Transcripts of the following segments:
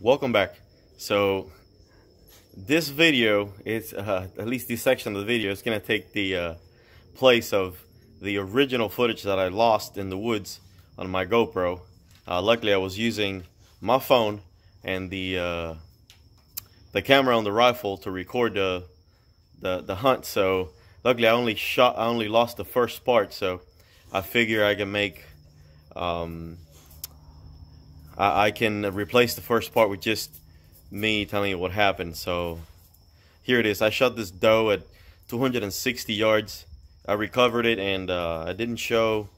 welcome back. So this video is uh, at least this section of the video is gonna take the uh, place of the original footage that I lost in the woods on my GoPro. Uh, luckily I was using my phone and the uh, the camera on the rifle to record the the, the hunt. So luckily I only shot I only lost the first part. So I figure I can make um, I, I can replace the first part with just me telling you what happened. So here it is. I shot this doe at 260 yards. I recovered it and uh, I didn't show,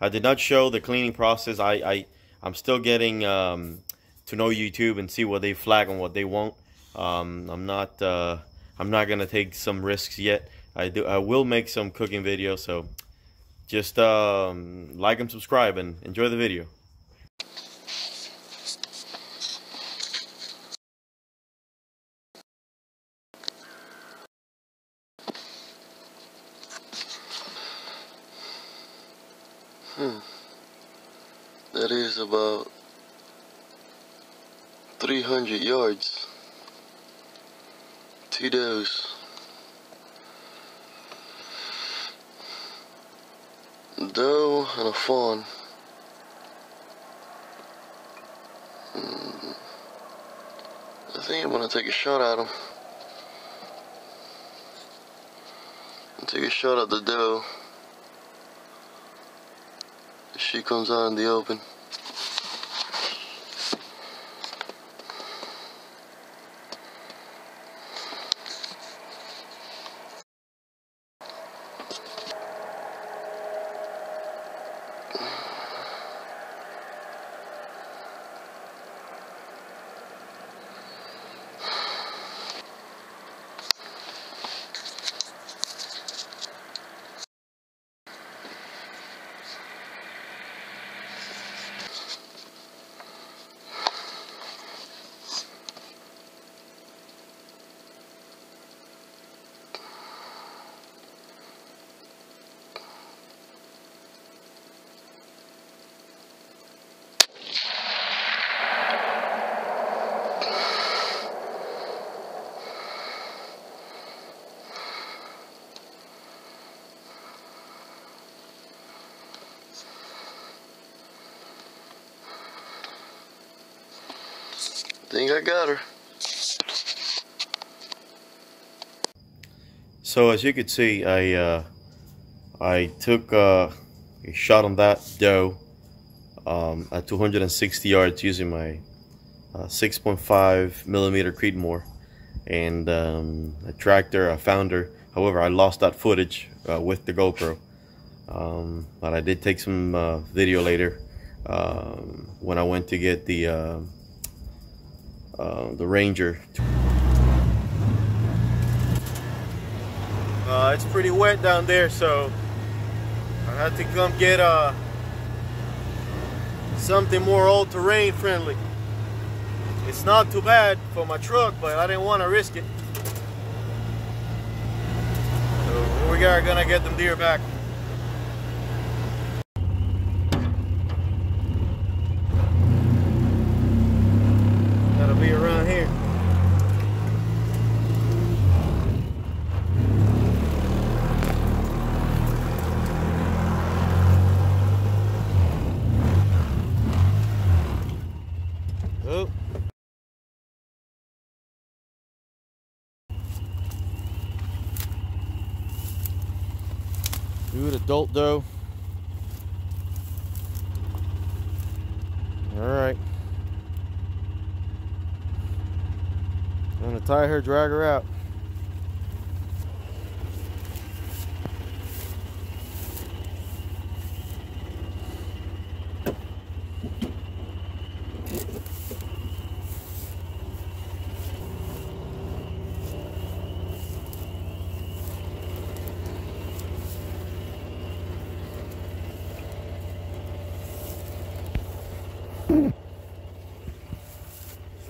I did not show the cleaning process. I, I, I'm still getting um, to know YouTube and see what they flag and what they won't. Um, I'm not, uh, I'm not gonna take some risks yet. I do, I will make some cooking videos. So just um, like and subscribe and enjoy the video. Hmm. That is about 300 yards. Two does. Doe and a fawn. Hmm. I think I'm gonna take a shot at him. Take a shot at the doe she comes out in the open. Think I got her. So as you can see, I uh, I took uh, a shot on that doe um, at 260 yards using my uh, 6.5 millimeter Creedmoor and um, a tractor. I found her. However, I lost that footage uh, with the GoPro, um, but I did take some uh, video later um, when I went to get the uh, the Ranger. Uh, it's pretty wet down there, so I had to come get uh, something more all-terrain friendly. It's not too bad for my truck, but I didn't want to risk it. So we are gonna get them deer back. Be around here. Oh. Good adult doe. All right. I'm gonna tie her, drag her out.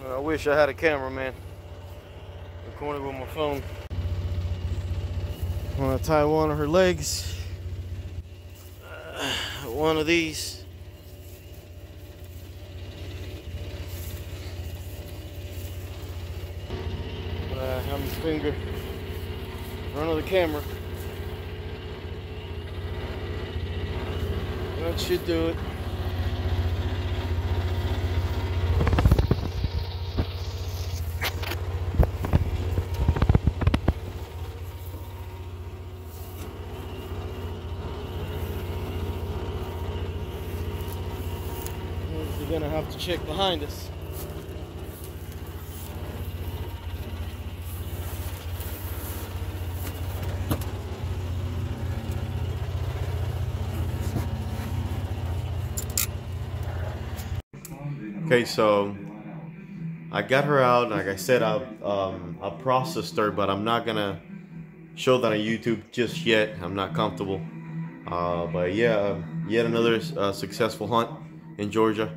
Uh, I wish I had a cameraman corner with my phone. I want to tie one of her legs. Uh, one of these. Uh, have my finger in front of the camera. That should do it. Gonna have to check behind us. Okay, so I got her out. Like I said, I um, I processed her, but I'm not gonna show that on YouTube just yet. I'm not comfortable. Uh, but yeah, yet another uh, successful hunt in Georgia.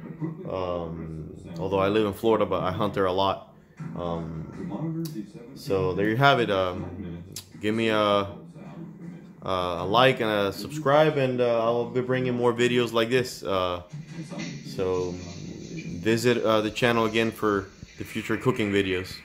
Um, although I live in Florida, but I hunt there a lot. Um, so there you have it. Um, give me a, a like and a subscribe, and uh, I'll be bringing more videos like this. Uh, so visit uh, the channel again for the future cooking videos.